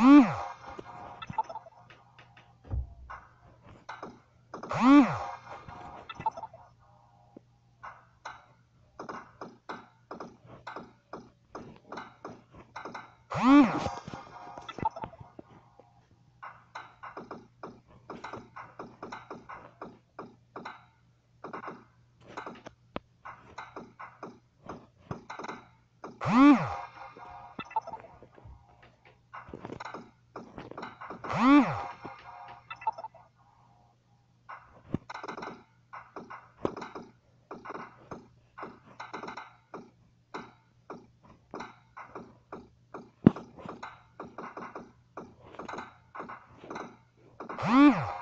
Yeah. Ah!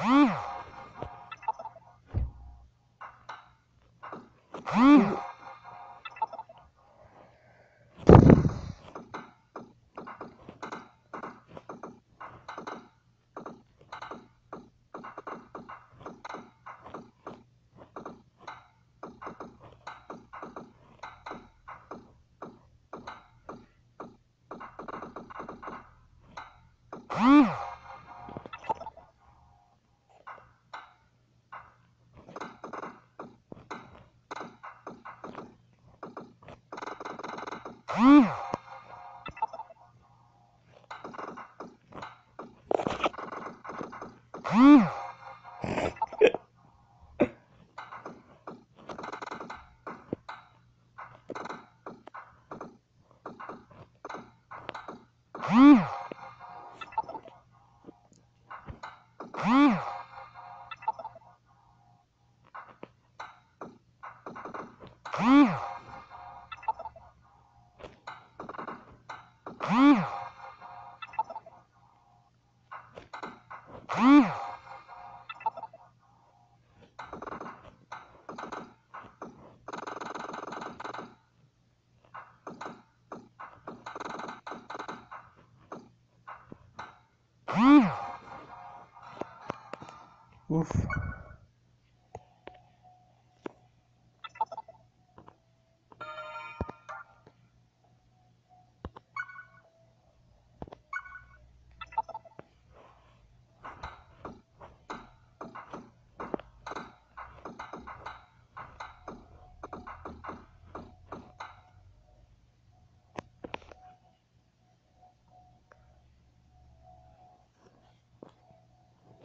Ah! Yeah. Ufa.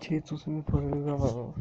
去做什 zu